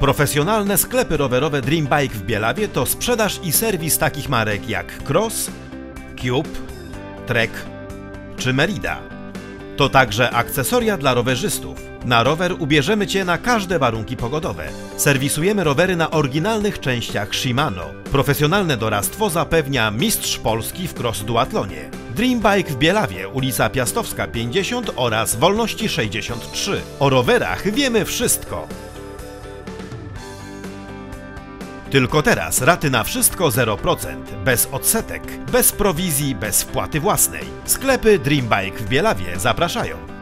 Profesjonalne sklepy rowerowe Dream Bike w Bielawie to sprzedaż i serwis takich marek jak Cross, Cube, Trek czy Merida. To także akcesoria dla rowerzystów. Na rower ubierzemy Cię na każde warunki pogodowe. Serwisujemy rowery na oryginalnych częściach Shimano. Profesjonalne doradztwo zapewnia mistrz Polski w cross duatlonie. Dream Bike w Bielawie, ulica Piastowska 50 oraz Wolności 63. O rowerach wiemy wszystko. Tylko teraz raty na wszystko 0%, bez odsetek, bez prowizji, bez wpłaty własnej. Sklepy Dream Bike w Bielawie zapraszają.